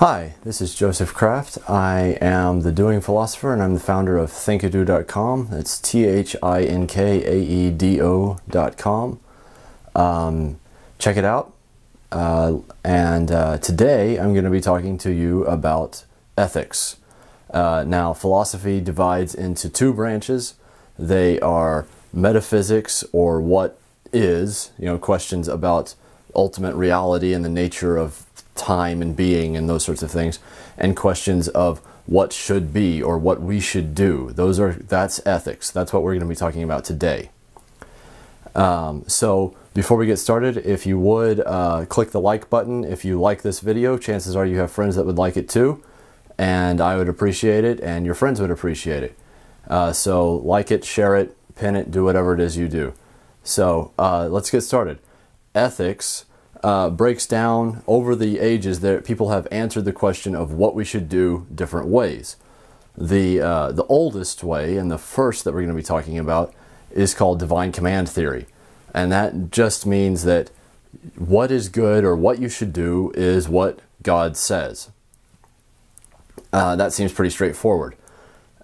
Hi, this is Joseph Kraft. I am the Doing Philosopher and I'm the founder of thinkaedo.com. It's T H I N K A E D O.com. Um, check it out. Uh, and uh, today I'm going to be talking to you about ethics. Uh, now, philosophy divides into two branches. They are metaphysics or what is, you know, questions about ultimate reality and the nature of time and being and those sorts of things, and questions of what should be or what we should do. Those are that's ethics. That's what we're going to be talking about today. Um, so before we get started, if you would uh, click the like button if you like this video. Chances are you have friends that would like it too, and I would appreciate it, and your friends would appreciate it. Uh, so like it, share it, pin it, do whatever it is you do. So uh, let's get started. Ethics uh, breaks down over the ages that people have answered the question of what we should do different ways. The, uh, the oldest way, and the first that we're going to be talking about, is called divine command theory. And that just means that what is good or what you should do is what God says. Uh, that seems pretty straightforward.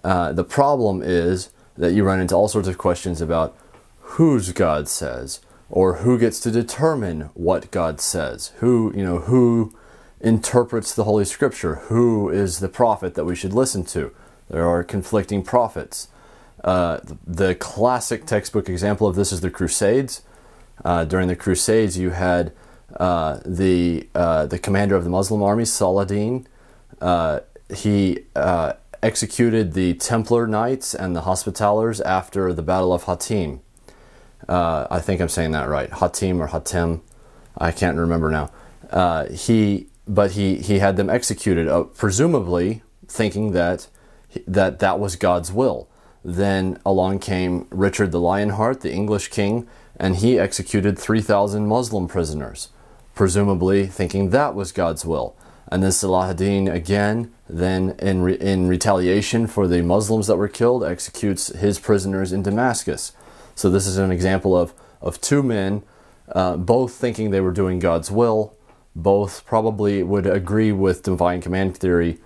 Uh, the problem is that you run into all sorts of questions about whose God says, or who gets to determine what God says, who, you know, who interprets the Holy Scripture, who is the prophet that we should listen to. There are conflicting prophets. Uh, the classic textbook example of this is the Crusades. Uh, during the Crusades, you had uh, the uh, the commander of the Muslim army, Saladin. Uh, he uh, executed the Templar Knights and the Hospitallers after the Battle of Hattin. Uh, I think I'm saying that right, Hatim or Hatim. I can't remember now. Uh, he, but he he had them executed, uh, presumably thinking that that that was God's will. Then along came Richard the Lionheart, the English king, and he executed 3,000 Muslim prisoners, presumably thinking that was God's will. And then Salahuddin again, then in, re in retaliation for the Muslims that were killed, executes his prisoners in Damascus. So this is an example of, of two men, uh, both thinking they were doing God's will, both probably would agree with divine command theory,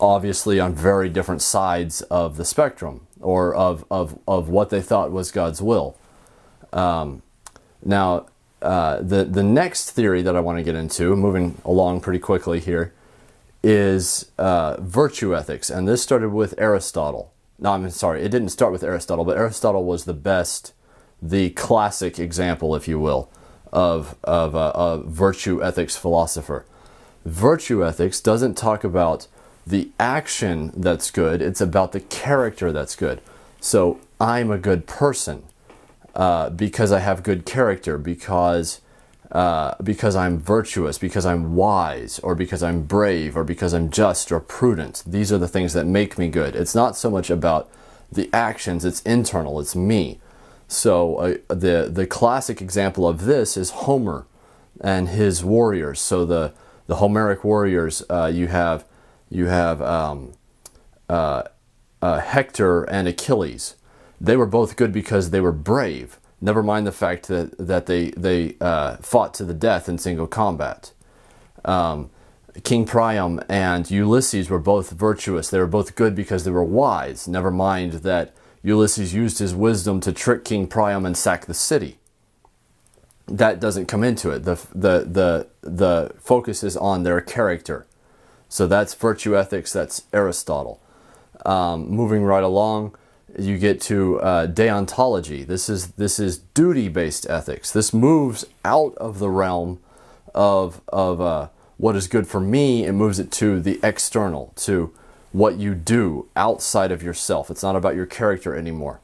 obviously on very different sides of the spectrum or of, of, of what they thought was God's will. Um, now, uh, the, the next theory that I want to get into, moving along pretty quickly here, is uh, virtue ethics. And this started with Aristotle. No, I'm sorry, it didn't start with Aristotle, but Aristotle was the best, the classic example, if you will, of, of a, a virtue ethics philosopher. Virtue ethics doesn't talk about the action that's good, it's about the character that's good. So I'm a good person uh, because I have good character, because uh, because I'm virtuous, because I'm wise, or because I'm brave, or because I'm just or prudent. These are the things that make me good. It's not so much about the actions, it's internal, it's me. So uh, the, the classic example of this is Homer and his warriors. So the, the Homeric warriors, uh, you have, you have um, uh, uh, Hector and Achilles. They were both good because they were brave. Never mind the fact that, that they, they uh, fought to the death in single combat. Um, King Priam and Ulysses were both virtuous. They were both good because they were wise. Never mind that Ulysses used his wisdom to trick King Priam and sack the city. That doesn't come into it. The, the, the, the focus is on their character. So that's virtue ethics, that's Aristotle. Um, moving right along, you get to uh, deontology. This is this is duty-based ethics. This moves out of the realm of of uh, what is good for me and moves it to the external, to what you do outside of yourself. It's not about your character anymore.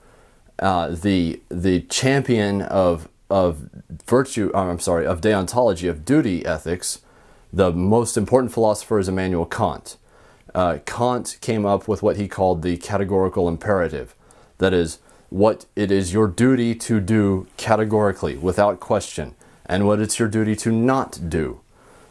Uh, the the champion of of virtue, uh, I'm sorry, of deontology, of duty ethics, the most important philosopher is Immanuel Kant uh, Kant came up with what he called the categorical imperative. That is, what it is your duty to do categorically, without question, and what it's your duty to not do.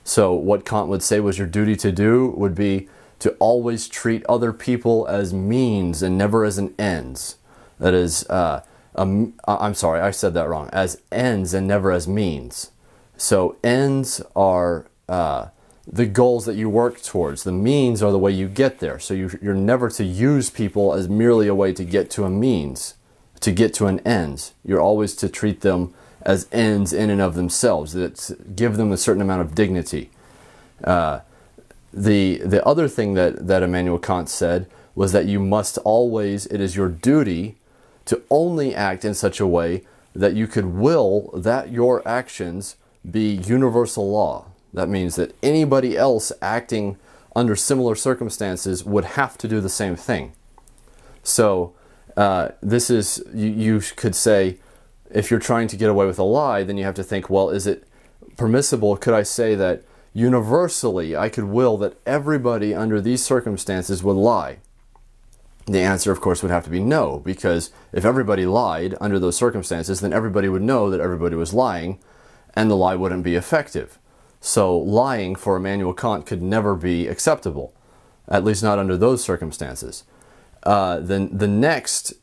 So, what Kant would say was your duty to do would be to always treat other people as means and never as an ends. That is, uh, um, I'm sorry, I said that wrong. As ends and never as means. So, ends are uh, the goals that you work towards. The means are the way you get there. So you, you're never to use people as merely a way to get to a means, to get to an end. You're always to treat them as ends in and of themselves, that give them a certain amount of dignity. Uh, the, the other thing that, that Immanuel Kant said was that you must always, it is your duty to only act in such a way that you could will that your actions be universal law. That means that anybody else acting under similar circumstances would have to do the same thing. So, uh, this is, you, you could say, if you're trying to get away with a lie, then you have to think, well, is it permissible? Could I say that universally I could will that everybody under these circumstances would lie? The answer, of course, would have to be no, because if everybody lied under those circumstances, then everybody would know that everybody was lying, and the lie wouldn't be effective. So lying for Immanuel Kant could never be acceptable, at least not under those circumstances. Uh, then the next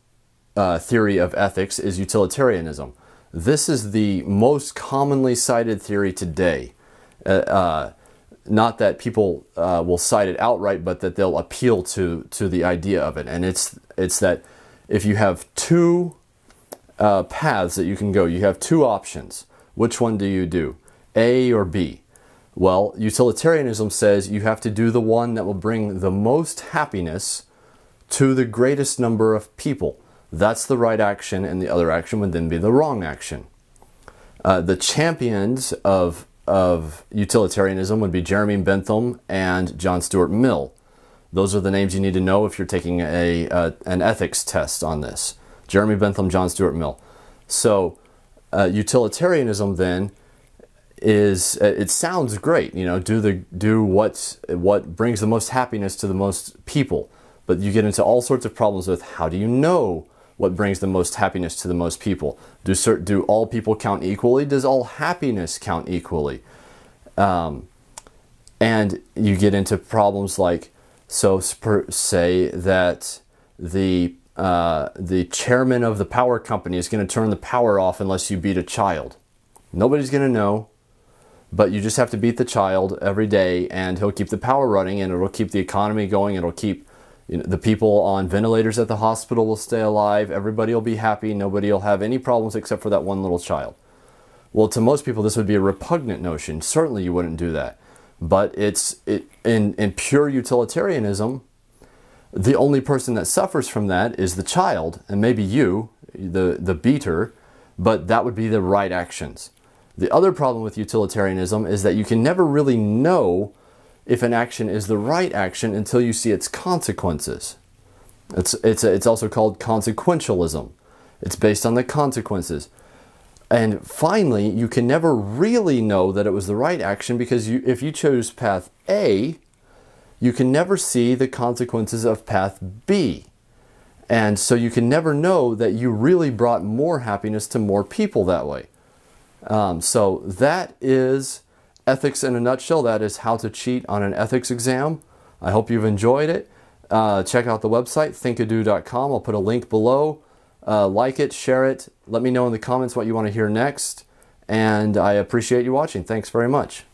uh, theory of ethics is utilitarianism. This is the most commonly cited theory today. Uh, uh not that people uh, will cite it outright, but that they'll appeal to to the idea of it. And it's it's that if you have two uh, paths that you can go, you have two options. Which one do you do, A or B? Well, utilitarianism says you have to do the one that will bring the most happiness to the greatest number of people. That's the right action, and the other action would then be the wrong action. Uh, the champions of of utilitarianism would be Jeremy Bentham and John Stuart Mill. Those are the names you need to know if you're taking a, uh, an ethics test on this. Jeremy Bentham, John Stuart Mill. So, uh, utilitarianism then is uh, it sounds great, you know, do the do what what brings the most happiness to the most people, but you get into all sorts of problems with how do you know what brings the most happiness to the most people. Do, do all people count equally? Does all happiness count equally? Um, and you get into problems like, so say that the uh, the chairman of the power company is going to turn the power off unless you beat a child. Nobody's going to know, but you just have to beat the child every day, and he'll keep the power running, and it'll keep the economy going. It'll keep you know, the people on ventilators at the hospital will stay alive. Everybody will be happy. Nobody will have any problems except for that one little child. Well, to most people, this would be a repugnant notion. Certainly, you wouldn't do that. But it's it, in in pure utilitarianism. The only person that suffers from that is the child, and maybe you, the the beater. But that would be the right actions. The other problem with utilitarianism is that you can never really know if an action is the right action until you see its consequences. It's, it's, it's also called consequentialism. It's based on the consequences. And finally, you can never really know that it was the right action because you, if you chose path A, you can never see the consequences of path B. And so you can never know that you really brought more happiness to more people that way. Um, so that is ethics in a nutshell. That is how to cheat on an ethics exam. I hope you've enjoyed it. Uh, check out the website, thinkaedo.com. I'll put a link below. Uh, like it, share it. Let me know in the comments what you want to hear next. And I appreciate you watching. Thanks very much.